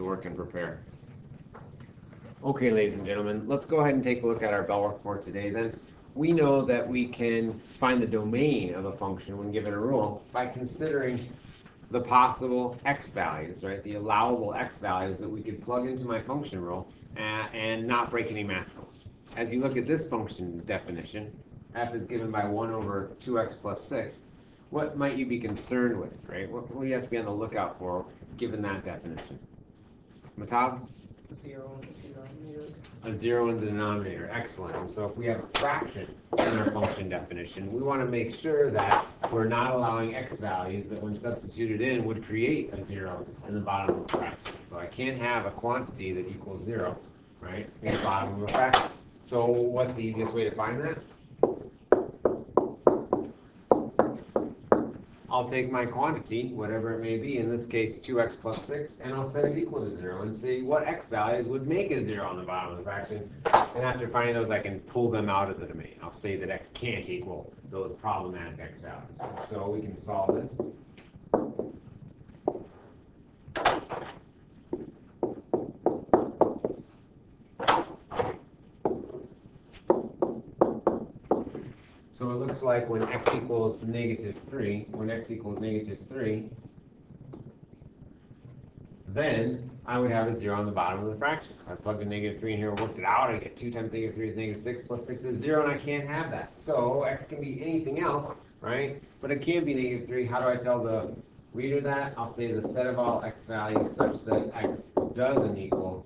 to work and prepare. Okay, ladies and gentlemen, let's go ahead and take a look at our bell for today then. We know that we can find the domain of a function when given a rule by considering the possible x values, right? The allowable x values that we could plug into my function rule and, and not break any math rules. As you look at this function definition, f is given by 1 over 2x plus 6. What might you be concerned with, right? What, what do you have to be on the lookout for given that definition? Matab? Zero and zero meters. A zero in the denominator, excellent. And so if we have a fraction in our function definition, we want to make sure that we're not allowing x values that when substituted in would create a zero in the bottom of the fraction. So I can't have a quantity that equals zero, right, in the bottom of a fraction. So what's the easiest way to find that? I'll take my quantity, whatever it may be, in this case 2x plus 6, and I'll set it equal to 0 and see what x values would make a 0 on the bottom of the fraction. And after finding those, I can pull them out of the domain. I'll say that x can't equal those problematic x values. So we can solve this. So it looks like when x equals negative 3, when x equals negative 3, then I would have a 0 on the bottom of the fraction. I plugged the negative 3 in here and worked it out, I get 2 times negative 3 is negative 6, plus 6 is 0, and I can't have that. So x can be anything else, right? But it can be negative 3. How do I tell the reader that? I'll say the set of all x values such that x doesn't equal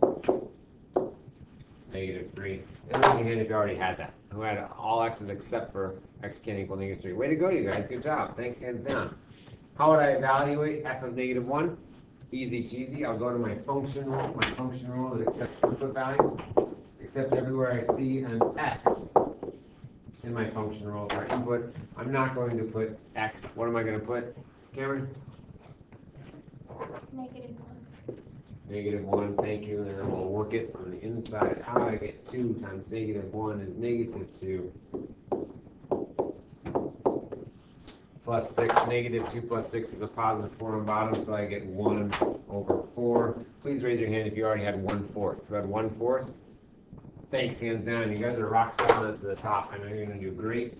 negative 3. And your hand if you already had that. Who had all x's except for x can't equal negative 3. Way to go, you guys. Good job. Thanks, hands down. How would I evaluate f of negative 1? Easy cheesy. I'll go to my function rule, my function rule that accepts input values. Except everywhere I see an x in my function rule for input, I'm not going to put x. What am I going to put, Cameron? Negative one. Negative one, thank you, and then we'll work it on the inside out. I get two times negative one is negative two. Plus six, negative two plus six is a positive four on bottom, so I get one over four. Please raise your hand if you already had one fourth. You had one fourth? Thanks, hands down. You guys are rock solid to the top. I know you're gonna do great.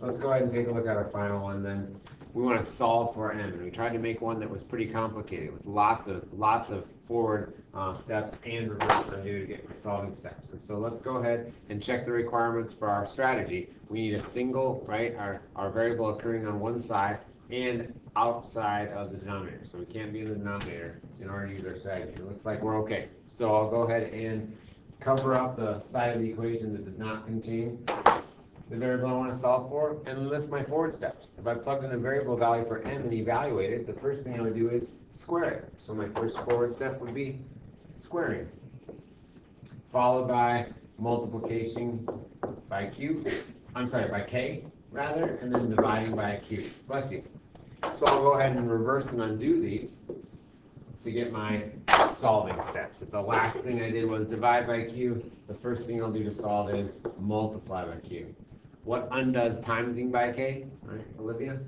Let's go ahead and take a look at our final one then we want to solve for m, and we tried to make one that was pretty complicated with lots of lots of forward uh, steps and reverse undo to get my solving steps. And so let's go ahead and check the requirements for our strategy. We need a single, right, our, our variable occurring on one side and outside of the denominator. So we can't be in the denominator in order to use our strategy. It looks like we're okay. So I'll go ahead and cover up the side of the equation that does not contain the variable I want to solve for, and list my forward steps. If I plugged in a variable value for m and evaluate it, the first thing I would do is square it. So my first forward step would be squaring, followed by multiplication by q, I'm sorry, by k, rather, and then dividing by a q. Bless you. So I'll go ahead and reverse and undo these to get my solving steps. If the last thing I did was divide by q, the first thing I'll do to solve is multiply by q. What undoes timesing by k? Right, Olivia?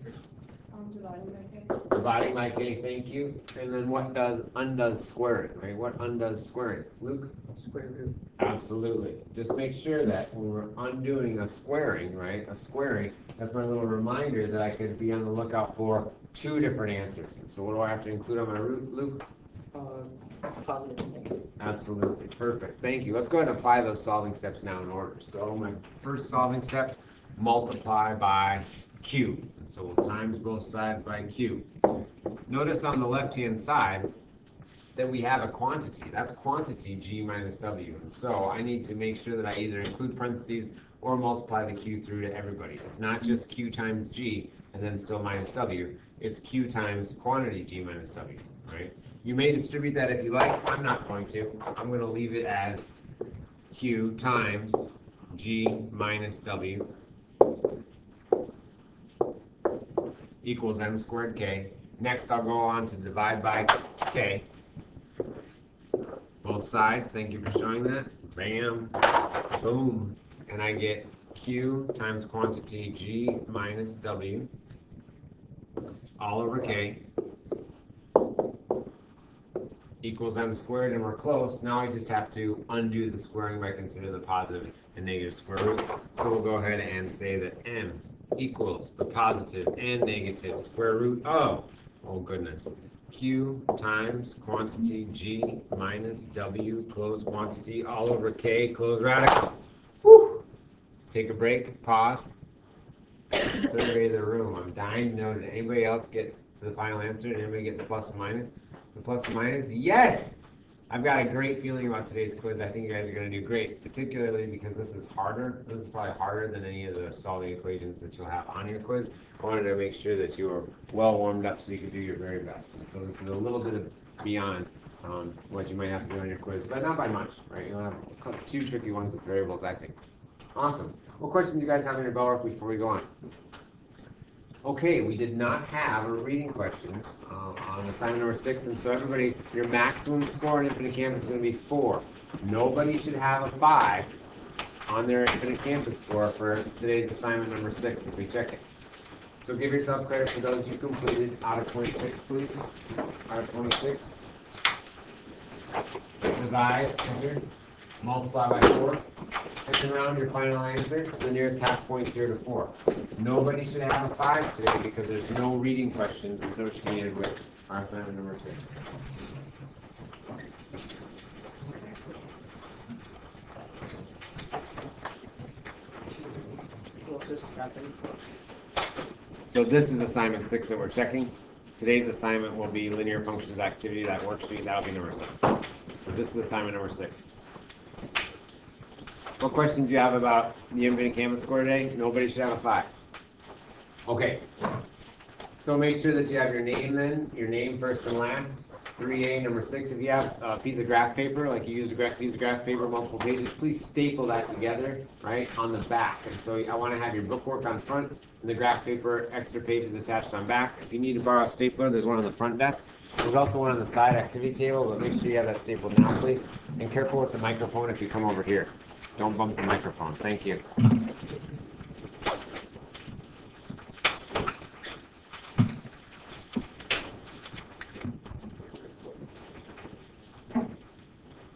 Um, dividing by k. Dividing by k, thank you. And then what does undoes squaring, right? What undoes squaring? Luke? Square root. Absolutely. Just make sure that when we're undoing a squaring, right, a squaring, that's my little reminder that I could be on the lookout for two different answers. So what do I have to include on my root, Luke? Uh, positive and negative. Absolutely, perfect, thank you. Let's go ahead and apply those solving steps now in order. So my first solving step, multiply by q. So we'll times both sides by q. Notice on the left-hand side that we have a quantity. That's quantity g minus w. And so I need to make sure that I either include parentheses or multiply the q through to everybody. It's not just q times g and then still minus w. It's q times quantity g minus w, right? You may distribute that if you like. I'm not going to. I'm going to leave it as q times g minus w equals m squared k. Next, I'll go on to divide by k. Both sides. Thank you for showing that. Bam. Boom. And I get q times quantity g minus w all over k equals m squared, and we're close. Now I just have to undo the squaring by considering the positive and negative square root. So we'll go ahead and say that m equals the positive and negative square root of, oh goodness, q times quantity g minus w close quantity all over k close radical. Whew. Take a break, pause. Survey the room. I'm dying to know, did anybody else get to the final answer? Did anybody get the plus and minus? The plus and minus? Yes! I've got a great feeling about today's quiz. I think you guys are going to do great, particularly because this is harder. This is probably harder than any of the solving equations that you'll have on your quiz. I wanted to make sure that you were well warmed up so you could do your very best. And so this is a little bit of beyond um, what you might have to do on your quiz, but not by much, right? You'll have two tricky ones with variables, I think. Awesome. What questions do you guys have in your bell work before we go on? Okay, we did not have a reading questions uh, on assignment number six, and so everybody, your maximum score on Infinite Campus is going to be four. Nobody should have a five on their Infinite Campus score for today's assignment number six if we check it. So give yourself credit for those you completed out of 26, please. Out of 26. Divide, enter, multiply by four. And then round your final answer to the nearest half point here to four. Nobody should have a five today because there's no reading questions associated with our assignment number six. Closest second. So this is assignment six that we're checking. Today's assignment will be linear functions activity, that worksheet, that'll be number seven. So this is assignment number six. What questions do you have about the infinite Campus score today? Nobody should have a five. Okay. So make sure that you have your name then, your name first and last. Three A, number six, if you have a piece of graph paper, like you used a graph, piece of graph paper, multiple pages, please staple that together, right, on the back. And so I wanna have your bookwork on front and the graph paper, extra pages attached on back. If you need to borrow a stapler, there's one on the front desk. There's also one on the side activity table, but make sure you have that stapled now, please. And careful with the microphone if you come over here. Don't bump the microphone, thank you.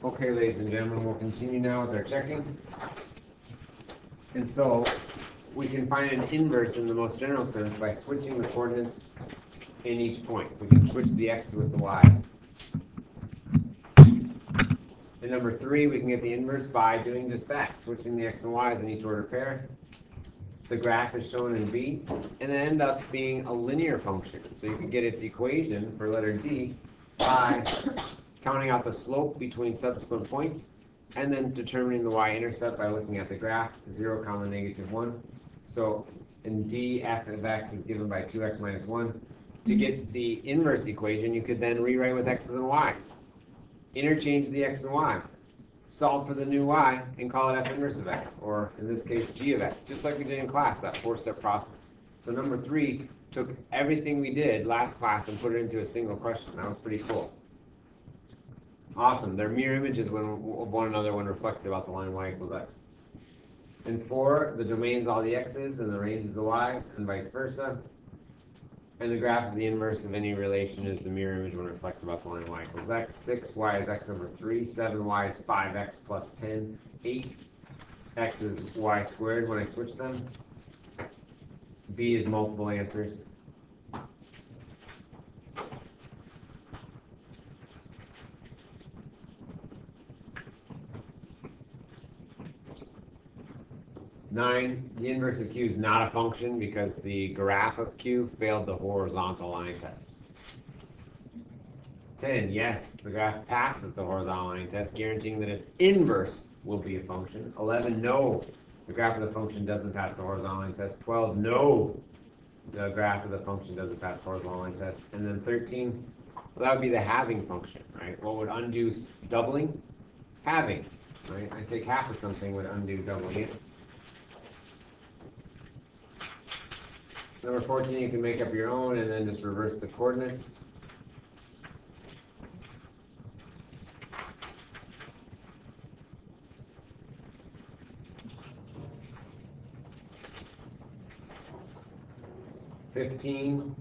Okay, ladies and gentlemen, we'll continue now with our checking. And so, we can find an inverse in the most general sense by switching the coordinates in each point. We can switch the x with the y's. And number three, we can get the inverse by doing just that, switching the x and y's in each order pair. The graph is shown in B, and it end up being a linear function. So you can get its equation for letter D by counting out the slope between subsequent points, and then determining the y-intercept by looking at the graph, zero comma negative one. So in D, f of x is given by two x minus one. To get the inverse equation, you could then rewrite with x's and y's. Interchange the x and y, solve for the new y, and call it f inverse of x, or in this case, g of x, just like we did in class, that four-step process. So number three took everything we did last class and put it into a single question. That was pretty cool. Awesome. They're mirror images when, of one another when reflected about the line y equals x. And four, the domain's all the x's and the range is the y's, and vice versa. And the graph of the inverse of any relation is the mirror image when reflected about the line y equals x. Six, y is x over three. Seven, y is five x plus ten. Eight, x is y squared when I switch them. B is multiple answers. Nine, the inverse of Q is not a function because the graph of Q failed the horizontal line test. Ten, yes, the graph passes the horizontal line test, guaranteeing that its inverse will be a function. Eleven, no, the graph of the function doesn't pass the horizontal line test. Twelve, no, the graph of the function doesn't pass the horizontal line test. And then thirteen, well, that would be the halving function, right? What would undo doubling? Halving, right? I take half of something would undo doubling it. Number fourteen, you can make up your own and then just reverse the coordinates. Fifteen,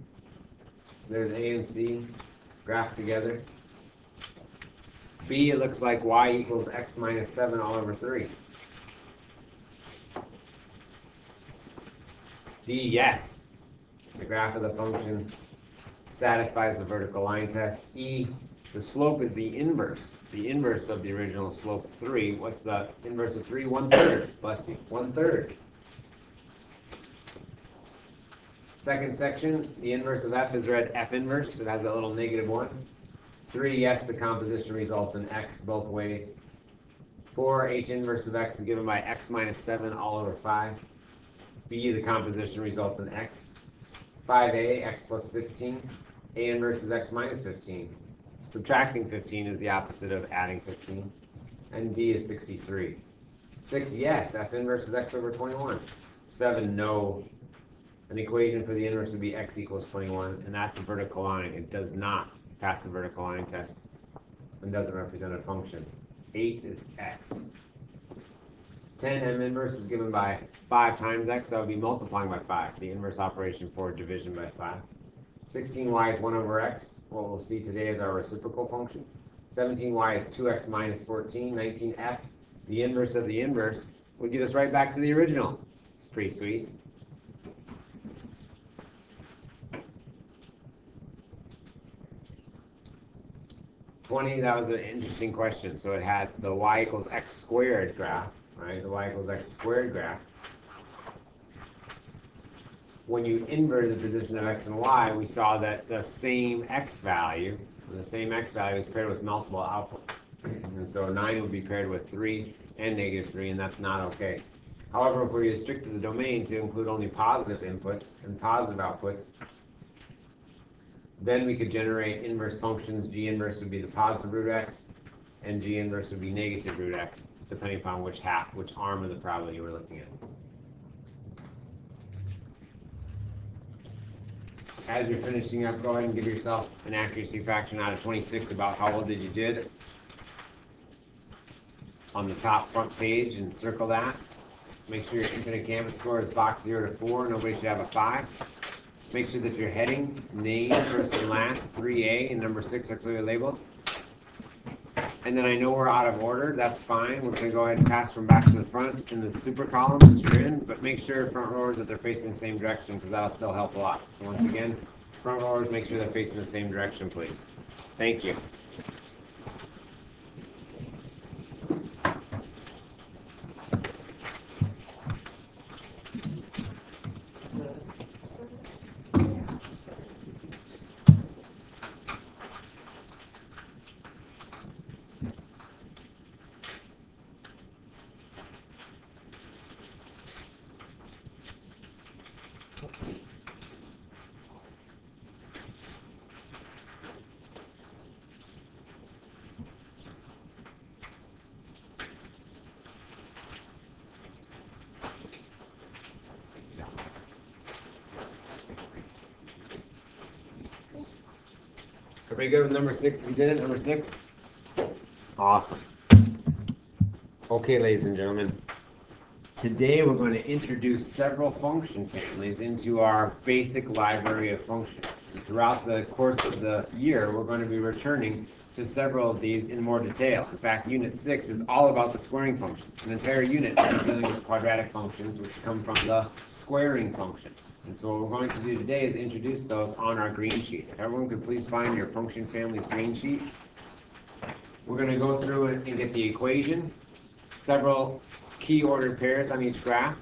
there's A and C graphed together. B, it looks like y equals x minus seven all over three. D, yes. The graph of the function satisfies the vertical line test. E, the slope is the inverse, the inverse of the original slope three. What's the inverse of three? One third, bless you, one third. Second section, the inverse of f is read f inverse, it has that little negative one. Three, yes, the composition results in x both ways. Four, h inverse of x is given by x minus seven all over five. B, the composition results in x. Five A, x plus fifteen. A inverse is x minus fifteen. Subtracting fifteen is the opposite of adding fifteen. And D is sixty-three. Six, yes, f inverse is x over twenty-one. Seven, no. An equation for the inverse would be x equals twenty-one, and that's a vertical line. It does not pass the vertical line test and doesn't represent a function. Eight is x. Ten m inverse is given by five times x, that would be multiplying by five, the inverse operation for division by five. Sixteen y is one over x, what we'll see today is our reciprocal function. Seventeen y is two x 14. 19f, the inverse of the inverse, would get us right back to the original. It's pretty sweet. Twenty, that was an interesting question, so it had the y equals x squared graph, right, the y equals x squared graph. When you invert the position of x and y, we saw that the same x value, the same x value is paired with multiple outputs. And so nine would be paired with three and negative three, and that's not okay. However, if we restricted the domain to include only positive inputs and positive outputs, then we could generate inverse functions. G inverse would be the positive root x, and G inverse would be negative root x, depending upon which half, which arm of the parabola you were looking at. As you're finishing up, go ahead and give yourself an accuracy fraction out of 26 about how well did you did on the top front page and circle that. Make sure your infinite campus score is box 0 to 4. Nobody should have a 5. Make sure that your heading, name, first and last, 3A, and number 6 are clearly labeled. And then I know we're out of order, that's fine. We're gonna go ahead and pass from back to the front in the super columns that you're in, but make sure front rowers that they're facing the same direction, because that'll still help a lot. So once again, front rowers, make sure they're facing the same direction, please. Thank you. Good with number six? We did it, number six? Awesome. Okay, ladies and gentlemen. Today, we're going to introduce several function families into our basic library of functions. Throughout the course of the year, we're going to be returning to several of these in more detail. In fact, Unit 6 is all about the squaring function. An entire unit dealing with quadratic functions, which come from the squaring function. And so what we're going to do today is introduce those on our green sheet. If everyone could please find your function family's green sheet. We're going to go through and get the equation, several key ordered pairs on each graph.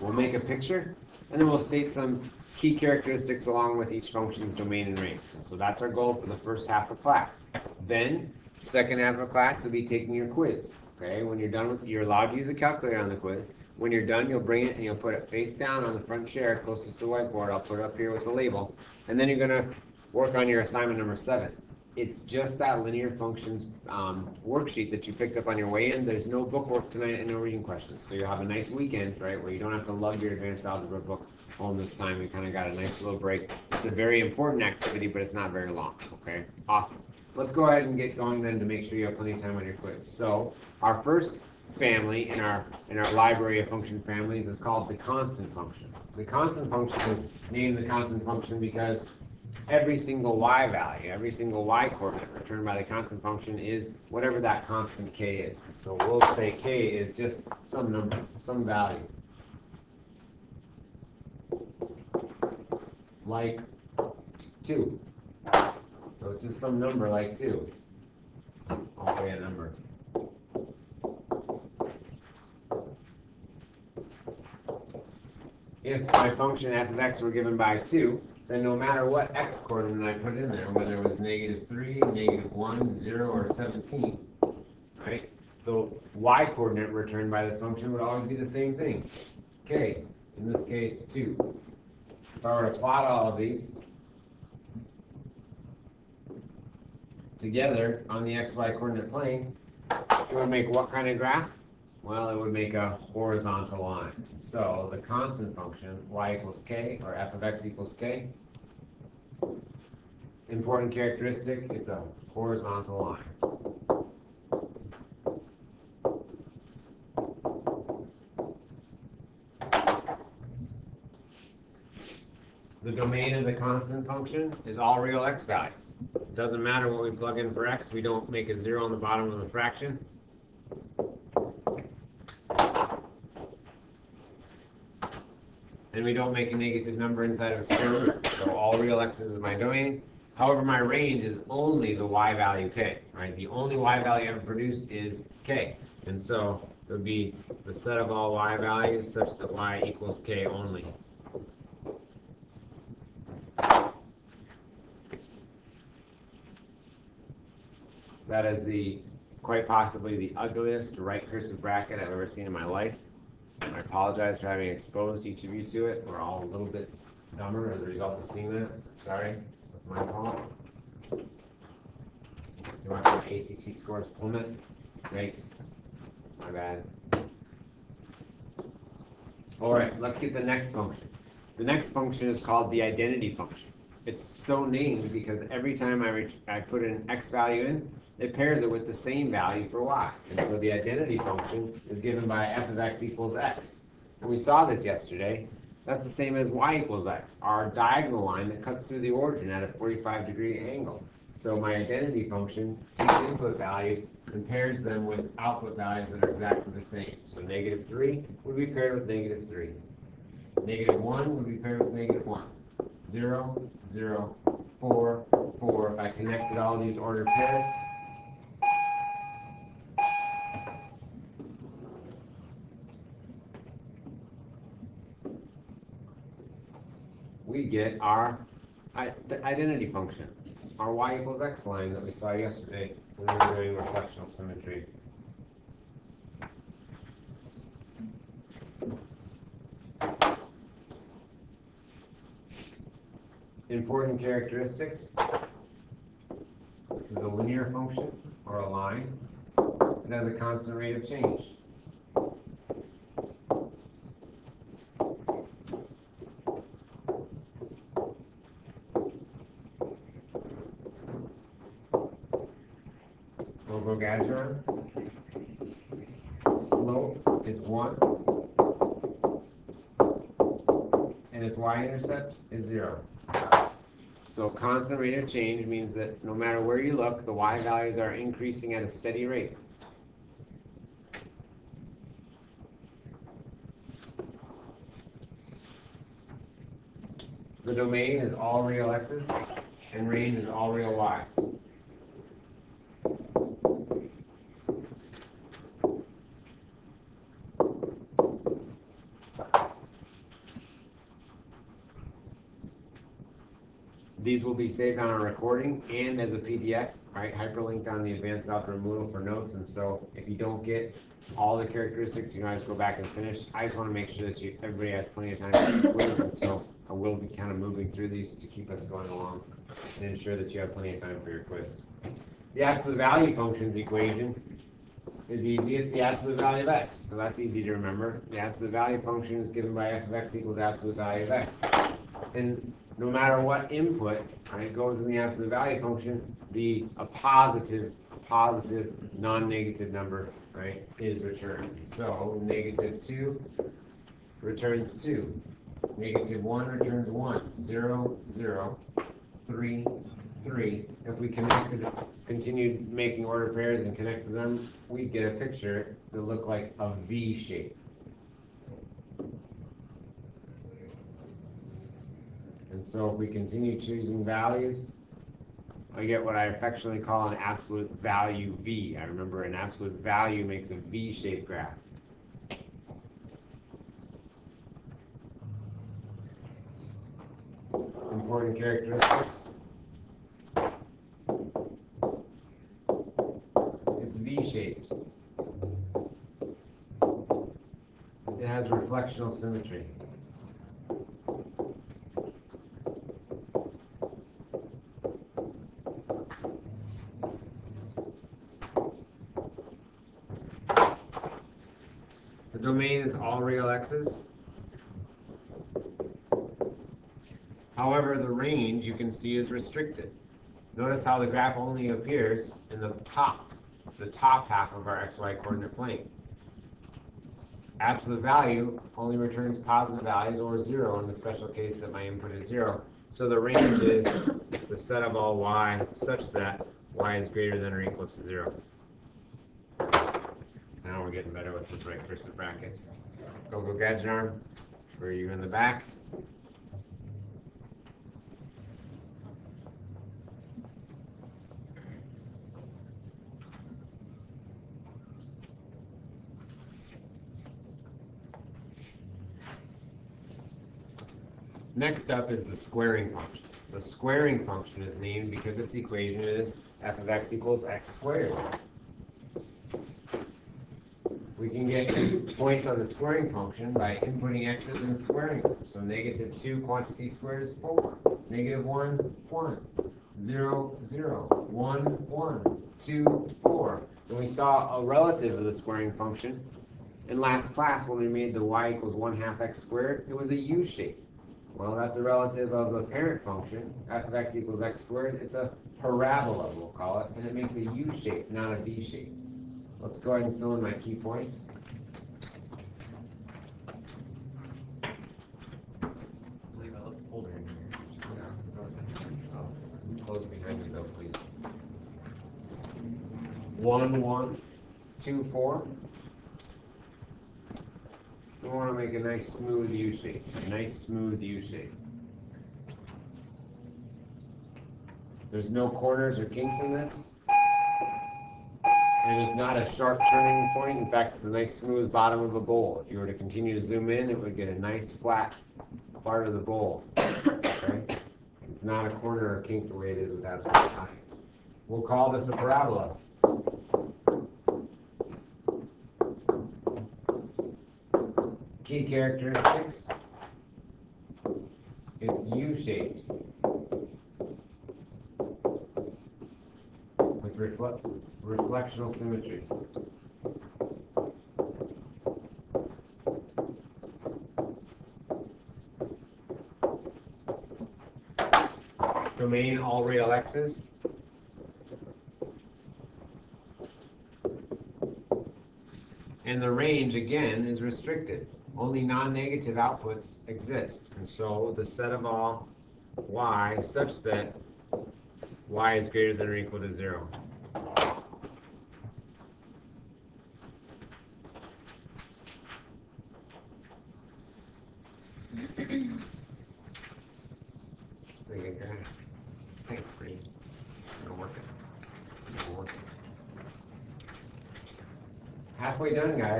We'll make a picture, and then we'll state some key characteristics along with each function's domain and range. And so that's our goal for the first half of class. Then, second half of class will be taking your quiz. Okay, when you're done with, you're allowed to use a calculator on the quiz. When you're done, you'll bring it and you'll put it face down on the front chair closest to the whiteboard. I'll put it up here with the label. And then you're gonna work on your assignment number seven. It's just that linear functions um, worksheet that you picked up on your way in. There's no book work tonight and no reading questions. So you'll have a nice weekend, right, where you don't have to lug your advanced algebra book home this time. We kind of got a nice little break. It's a very important activity, but it's not very long, okay? Awesome. Let's go ahead and get going then to make sure you have plenty of time on your quiz. So our first family in our in our library of function families is called the constant function. The constant function is named the constant function because every single y value, every single y coordinate returned by the constant function is whatever that constant k is. So we'll say k is just some number, some value. Like two. So it's just some number like two. I'll say a number. If my function f of x were given by two, then no matter what x coordinate I put in there, whether it was negative three, negative one, zero, or seventeen, right? The y coordinate returned by this function would always be the same thing. k, in this case, two. If I were to plot all of these together on the xy coordinate plane, it would make what kind of graph? Well, it would make a horizontal line. So the constant function, y equals k, or f of x equals k. Important characteristic, it's a horizontal line. The domain of the constant function is all real x values. It Doesn't matter what we plug in for x, we don't make a zero on the bottom of the fraction. And we don't make a negative number inside of a square root. So all real x's is my domain. However, my range is only the y value k, right? The only y value ever produced is k. And so it would be the set of all y values such that y equals k only. That is the, quite possibly the ugliest right cursive bracket I've ever seen in my life. I apologize for having exposed each of you to it. We're all a little bit dumber as a result of seeing that. Sorry, that's my fault. See my ACT scores plummet. Yikes. My bad. All right, let's get the next function. The next function is called the identity function. It's so named because every time I, I put an x value in, it pairs it with the same value for y. And so the identity function is given by f of x equals x. And we saw this yesterday. That's the same as y equals x, our diagonal line that cuts through the origin at a 45 degree angle. So my identity function takes input values and pairs them with output values that are exactly the same. So negative 3 would be paired with negative 3. Negative 1 would be paired with negative 1. 0, 0, 4, 4. If I connected all these ordered pairs, we get our identity function, our y equals x line that we saw yesterday when we were doing reflectional symmetry. Important characteristics. This is a linear function or a line. It has a constant rate of change. Logogastron. Slope is one. And its y-intercept is zero. So constant rate of change means that no matter where you look, the y values are increasing at a steady rate. The domain is all real x's and range is all real y's. These will be saved on our recording and as a PDF, right, hyperlinked on the advanced algebra Moodle for notes, and so if you don't get all the characteristics, you can always go back and finish. I just wanna make sure that you, everybody has plenty of time to quiz, and so I will be kind of moving through these to keep us going along and ensure that you have plenty of time for your quiz. The absolute value functions equation is easy, it's the absolute value of x, so that's easy to remember. The absolute value function is given by f of x equals absolute value of x. And no matter what input, right, goes in the absolute value function, the, a positive, positive, non-negative number, right, is returned. So negative two returns two. Negative one returns one. Zero, zero. three, three. If we connected, continued making order pairs and connected them, we'd get a picture that looked like a V shape. So if we continue choosing values, I get what I affectionately call an absolute value V. I remember an absolute value makes a V-shaped graph. Important characteristics. It's V-shaped. It has reflectional symmetry. The domain However, the range you can see is restricted. Notice how the graph only appears in the top, the top half of our xy coordinate plane. Absolute value only returns positive values or zero in the special case that my input is zero. So the range is the set of all y such that y is greater than or equal to zero. Now we're getting better with the right versus brackets. Go go gadget arm for you in the back. Next up is the squaring function. The squaring function is named because its equation is f of x equals x squared. We can get points on the squaring function by inputting x's and squaring. So negative two quantity squared is four. Negative one, one. Zero, zero. One, one. Two, four. And we saw a relative of the squaring function in last class when we made the y equals one half x squared. It was a u shape. Well, that's a relative of the parent function, f of x equals x squared. It's a parabola, we'll call it, and it makes a u shape, not a v shape. Let's go ahead and fill in my key points. Leave a little folder in here. Oh, close behind me though, please. One, one, two, four. We want to make a nice smooth U shape, a nice smooth U shape. There's no corners or kinks in this. And it's not a sharp turning point. In fact, it's a nice smooth bottom of a bowl. If you were to continue to zoom in, it would get a nice flat part of the bowl. Okay? It's not a corner or kink the way it is with absolute height. We'll call this a parabola. Key characteristics. It's U-shaped. refle reflectional symmetry. Domain all real x's. And the range, again, is restricted. Only non-negative outputs exist. And so the set of all y such that y is greater than or equal to 0.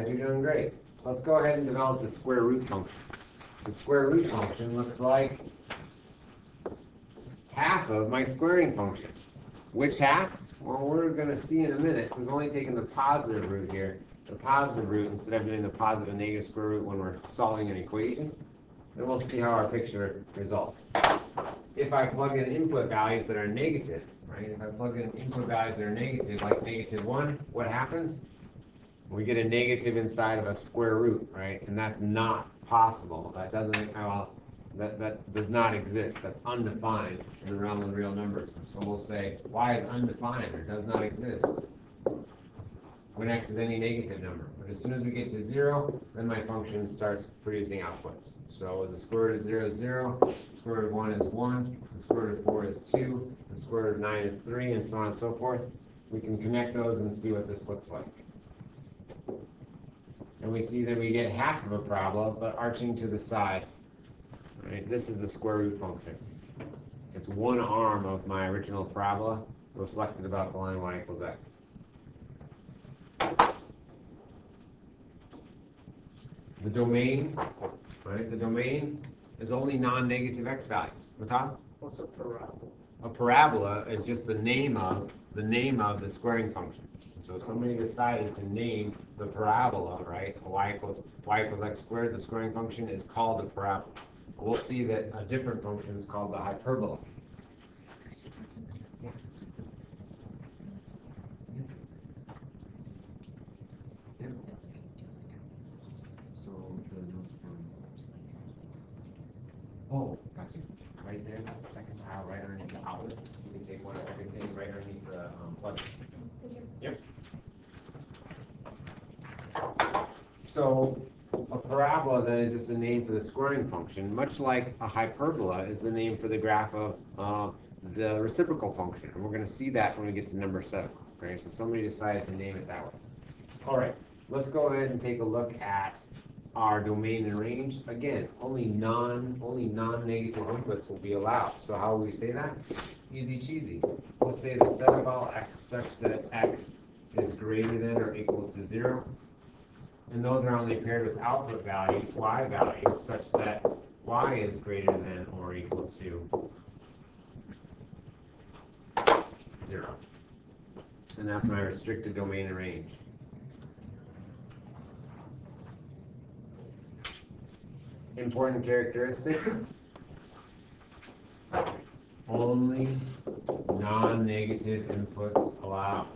Guys. You're doing great. Let's go ahead and develop the square root function. The square root function looks like half of my squaring function. Which half? Well, we're going to see in a minute. We've only taken the positive root here. The positive root instead of doing the positive and negative square root when we're solving an equation. Then we'll see how our picture results. If I plug in input values that are negative, right? If I plug in input values that are negative, like negative 1, what happens? We get a negative inside of a square root, right? And that's not possible. That doesn't, oh, well, that, that does not exist. That's undefined in the realm of real numbers. So we'll say y is undefined or does not exist. when x is any negative number. But as soon as we get to zero, then my function starts producing outputs. So the square root of zero is zero, the square root of one is one, the square root of four is two, the square root of nine is three, and so on and so forth. We can connect those and see what this looks like. And we see that we get half of a parabola, but arching to the side. Right, this is the square root function. It's one arm of my original parabola reflected about the line y equals x. The domain, right, the domain is only non-negative x values. Matab? What's a parabola? A parabola is just the name of, the name of the squaring function. So if somebody decided to name the parabola, right, y equals, y equals x squared, the squaring function is called a parabola. We'll see that a different function is called the hyperbola. So, the notes from. Oh, got you. Right there, that second tile, right underneath the outlet. You can take one of everything right underneath the, um, plug. Yep. So, a parabola then is just a name for the squaring function, much like a hyperbola is the name for the graph of, uh, the reciprocal function. And we're gonna see that when we get to number seven, okay? So somebody decided to name it that way. All right, let's go ahead and take a look at our domain and range. Again, only non, only non-negative inputs will be allowed. So how will we say that? Easy cheesy. We'll say the set of all x such that x is greater than or equal to zero. And those are only paired with output values, y values, such that y is greater than or equal to zero. And that's my restricted domain and range. Important characteristics. Only non-negative inputs allowed.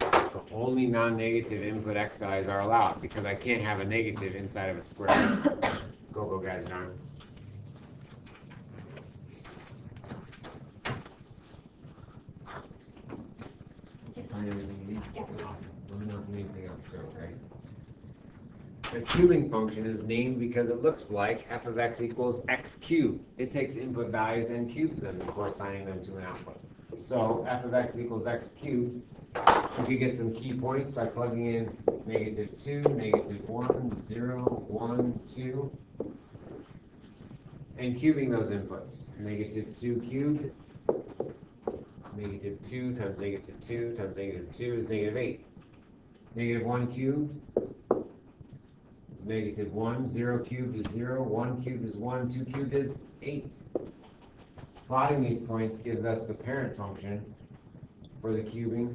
So only non-negative input x values are allowed, because I can't have a negative inside of a square. Go, go, guys, John. Did you find everything you need? Awesome. Let me know if you need anything else, too, okay? Cubing function is named because it looks like f of x equals x cubed. It takes input values and cubes them before assigning them to an output. So f of x equals x cubed, we could get some key points by plugging in negative two, negative one, zero, one, two, and cubing those inputs. Negative two cubed, negative two times negative two times negative two is negative eight. Negative one cubed is negative one, zero cubed is 0, 1 cubed is one, two cubed is eight. Plotting these points gives us the parent function for the cubing.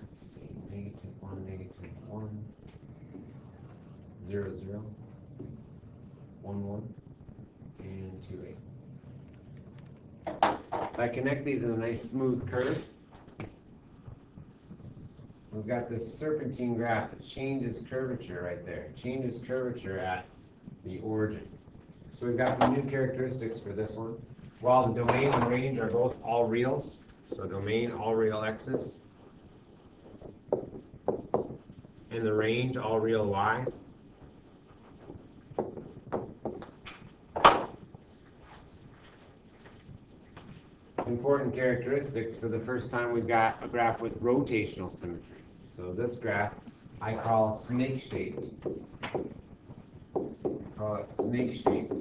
Let's see, negative one, negative one, zero, zero, one, one, and two, eight. If I connect these in a nice smooth curve, we've got this serpentine graph that changes curvature right there, changes curvature at the origin. So we've got some new characteristics for this one. While the domain and range are both all reals, so domain, all real x's, and the range, all real y's, important characteristics, for the first time we've got a graph with rotational symmetry. So this graph I call snake shaped. Call it snake shaped.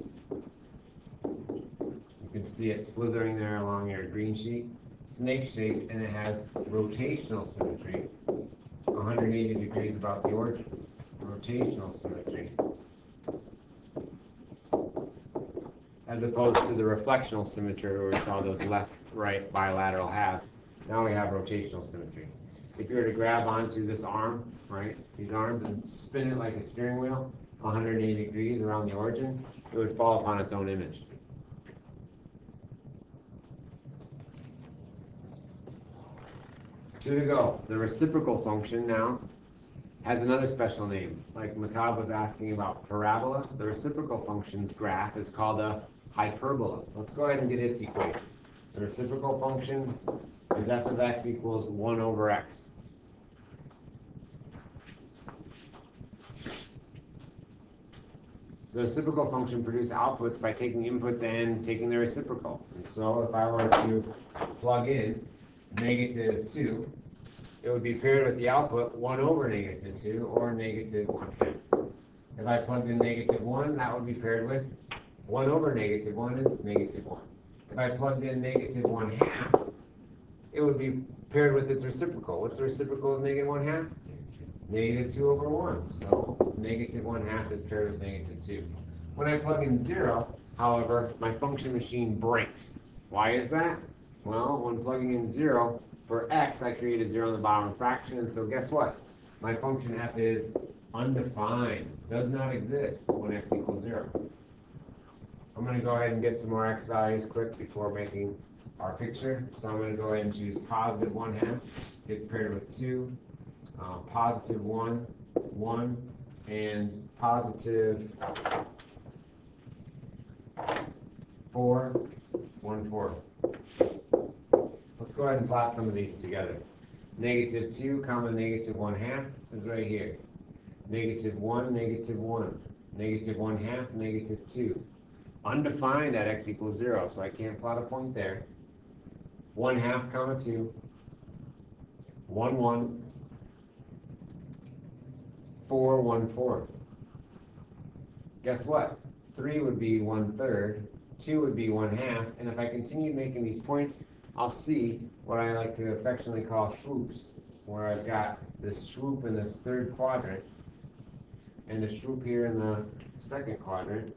You can see it slithering there along your green sheet. Snake shaped and it has rotational symmetry, 180 degrees about the origin. Rotational symmetry. as opposed to the reflectional symmetry where we saw those left-right bilateral halves. Now we have rotational symmetry. If you were to grab onto this arm, right, these arms, and spin it like a steering wheel, 180 degrees around the origin, it would fall upon its own image. Two to go. The reciprocal function now has another special name. Like Matab was asking about parabola, the reciprocal function's graph is called a hyperbola. Let's go ahead and get its equation. The reciprocal function is f of x equals 1 over x. The reciprocal function produces outputs by taking inputs and taking the reciprocal. And so if I were to plug in negative 2, it would be paired with the output 1 over negative 2 or negative 1 half. If I plugged in negative 1, that would be paired with 1 over negative 1 is negative 1. If I plugged in negative 1 half, it would be paired with its reciprocal. What's the reciprocal of negative 1 half? Negative 2 over 1. So negative 1 half is paired with negative 2. When I plug in 0, however, my function machine breaks. Why is that? Well, when plugging in 0, for x, I create a 0 in the bottom fraction, so guess what? My function f is undefined, does not exist when x equals 0. I'm going to go ahead and get some more x values quick before making our picture. So I'm going to go ahead and choose positive 1 half, gets paired with 2, uh, positive 1, 1, and positive 4, 1 fourth. Let's go ahead and plot some of these together. Negative 2 comma negative 1 half is right here. Negative 1, negative 1. Negative 1 half, negative 2. Undefined at x equals 0, so I can't plot a point there. 1 half comma 2. 1 1. 4 1 fourth. Guess what? 3 would be 1 third. 2 would be 1 half. And if I continue making these points, I'll see what I like to affectionately call swoops, where I've got this swoop in this third quadrant and a swoop here in the second quadrant.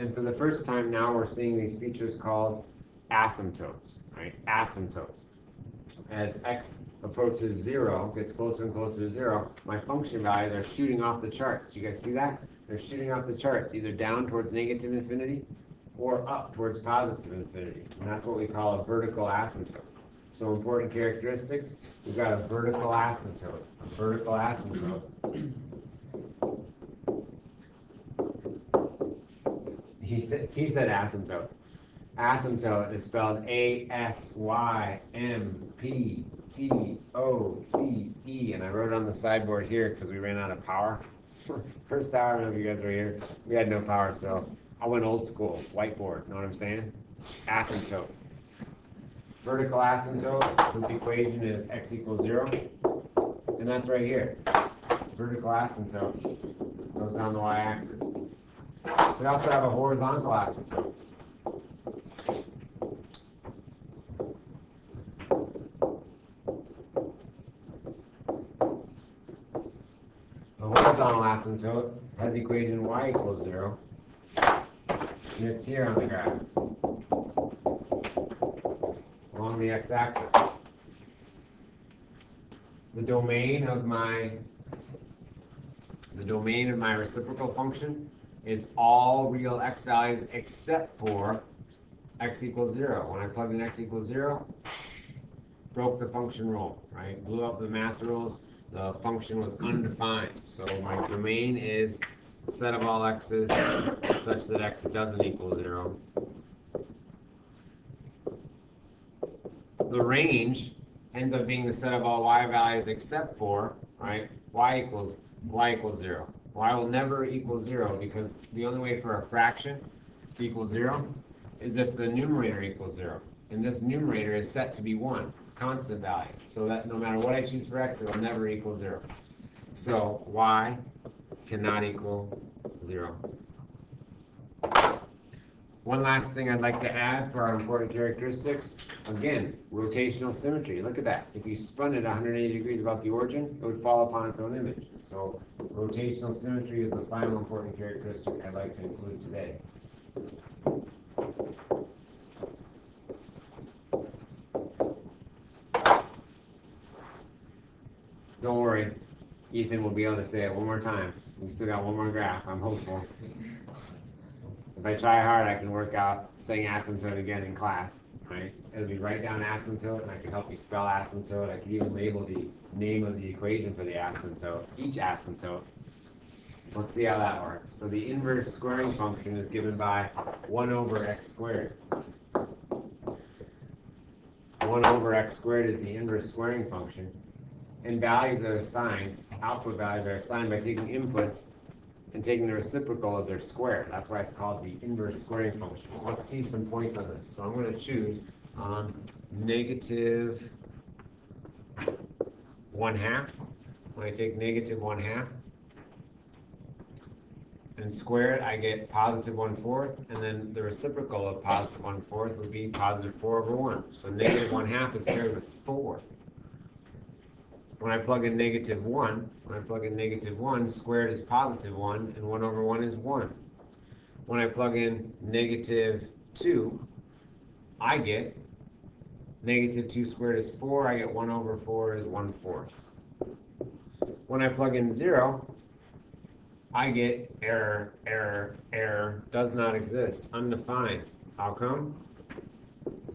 And for the first time now, we're seeing these features called asymptotes, right? Asymptotes. As x approaches zero, gets closer and closer to zero, my function values are shooting off the charts. You guys see that? They're shooting off the charts, either down towards negative infinity or up towards positive infinity. And that's what we call a vertical asymptote. So important characteristics, we've got a vertical asymptote. A vertical asymptote. He said, asymptote. Asymptote is spelled A S Y M P T O T E, and I wrote it on the sideboard here because we ran out of power. First hour, I don't know if you guys were here, we had no power, so I went old school, whiteboard, know what I'm saying? Asymptote. Vertical asymptote, whose equation is x equals zero, and that's right here. Vertical asymptote goes down the y-axis. We also have a horizontal asymptote. The horizontal asymptote has equation y equals zero. And it's here on the graph. Along the x-axis. The domain of my the domain of my reciprocal function is all real x values except for x equals zero. When I plugged in x equals zero, broke the function rule, right? Blew up the math rules. The function was undefined. So my domain is set of all x's such that x doesn't equal zero. The range ends up being the set of all y values except for, right, y equals y equals zero. Y will never equal zero because the only way for a fraction to equal zero is if the numerator equals zero. And this numerator is set to be one, constant value. So that no matter what I choose for x, it'll never equal zero. So y cannot equal zero. One last thing I'd like to add for our important characteristics. Again, rotational symmetry. Look at that. If you spun it 180 degrees about the origin, it would fall upon its own image. So rotational symmetry is the final important characteristic I'd like to include today. Don't worry, Ethan will be able to say it one more time. We still got one more graph. I'm hopeful. If I try hard, I can work out saying asymptote again in class. right? As we write down asymptote, and I can help you spell asymptote, I can even label the name of the equation for the asymptote, each asymptote. Let's see how that works. So the inverse squaring function is given by one over x squared. One over x squared is the inverse squaring function. And values are assigned, output values are assigned by taking inputs and taking the reciprocal of their square. That's why it's called the inverse squaring function. Let's see some points on this. So I'm going to choose um, negative one half. When I take negative one half and square it, I get positive one fourth, and then the reciprocal of positive one fourth would be positive four over one. So negative one half is paired with four. When I plug in negative 1, when I plug in negative 1, squared is positive 1, and 1 over 1 is 1. When I plug in negative 2, I get negative 2 squared is 4, I get 1 over 4 is 1 fourth. When I plug in 0, I get error, error, error, does not exist, undefined. How come?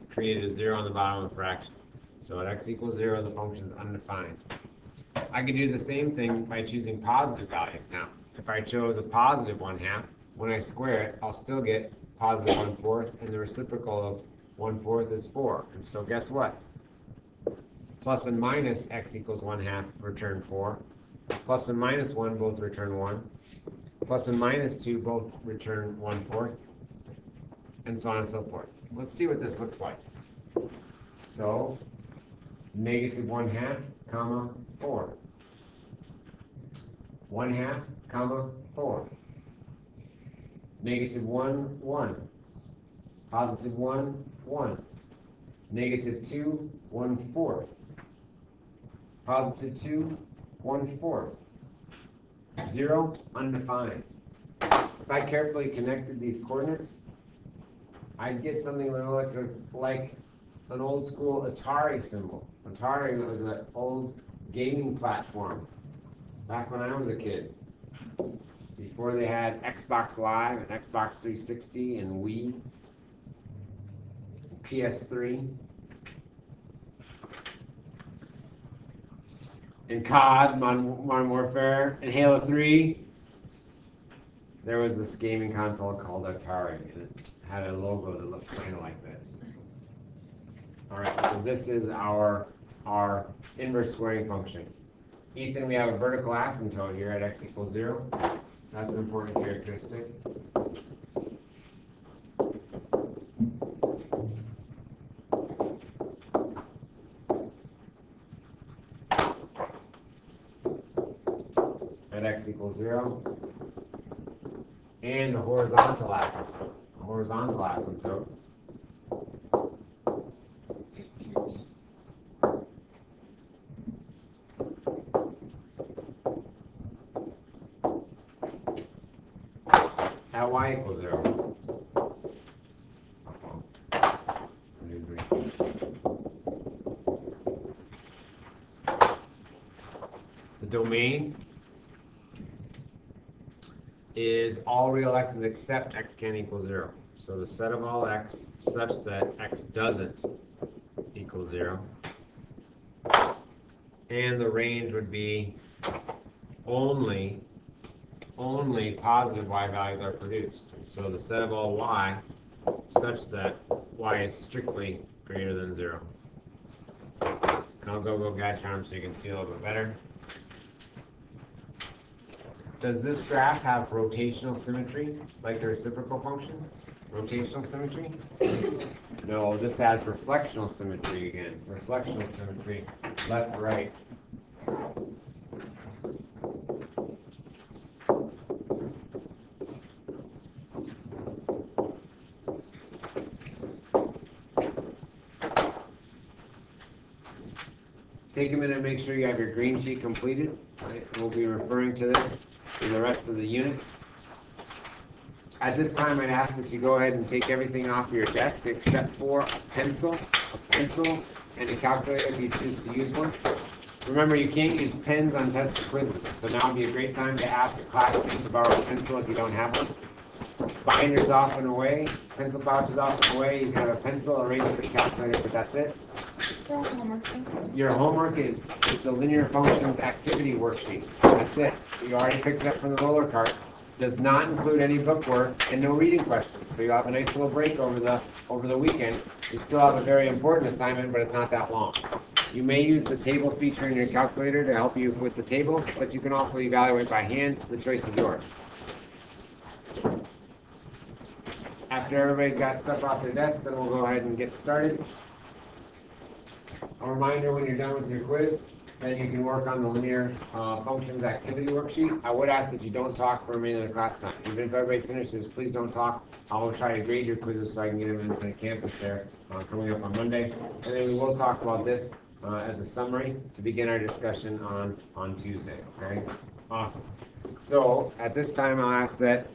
Created a 0 on the bottom of the fraction. So at x equals 0, the function is undefined. I could do the same thing by choosing positive values now. If I chose a positive 1 half, when I square it, I'll still get positive 1 fourth, and the reciprocal of 1 fourth is 4. And so guess what? Plus and minus x equals 1 half return 4. Plus and minus 1 both return 1. Plus and minus 2 both return 1 fourth. And so on and so forth. Let's see what this looks like. So, negative 1 half, comma, 4. 1 half, comma, 4. Negative 1, 1. Positive 1, 1. Negative 2, 1 fourth. Positive 2, 1 fourth. 0, undefined. If I carefully connected these coordinates, I'd get something like, like an old school Atari symbol. Atari was an old gaming platform back when I was a kid. Before they had Xbox Live and Xbox 360 and Wii, PS3, and COD, Modern, Modern Warfare, and Halo 3. There was this gaming console called Atari, and it had a logo that looked kind of like this. All right, so this is our, our inverse squaring function. Ethan, we have a vertical asymptote here at x equals zero. That's an important characteristic. At x equals zero. And the horizontal asymptote, horizontal asymptote at y equals zero. The domain is all real x's except x can equal zero. So the set of all x such that x doesn't equal zero. And the range would be only only positive y values are produced. So the set of all y such that y is strictly greater than zero. And I'll go go guide charm so you can see a little bit better. Does this graph have rotational symmetry like the reciprocal function? Rotational symmetry? No, this has reflectional symmetry again. Reflectional symmetry, left, right. Take a minute make sure you have your green sheet completed. Right, We'll be referring to this the rest of the unit. At this time, I'd ask that you go ahead and take everything off your desk except for a pencil, a pencil, and a calculator if you choose to use one. Remember, you can't use pens on tests or quizzes, so now would be a great time to ask a classmate to borrow a pencil if you don't have one. binders off and away, pencil pouches off and away, you can have a pencil, a razor, a calculator, but that's it. Your homework is, is the linear functions activity worksheet. That's it. You already picked it up from the roller cart. Does not include any book work and no reading questions. So you'll have a nice little break over the, over the weekend. You still have a very important assignment, but it's not that long. You may use the table feature in your calculator to help you with the tables, but you can also evaluate by hand. The choice is yours. After everybody's got stuff off their desk, then we'll go ahead and get started. A reminder, when you're done with your quiz, then you can work on the linear uh, functions activity worksheet. I would ask that you don't talk for a minute of class time. Even if everybody finishes, please don't talk. I will try to grade your quizzes so I can get them into the campus there uh, coming up on Monday. And then we will talk about this uh, as a summary to begin our discussion on, on Tuesday, okay? Awesome. So at this time, I'll ask that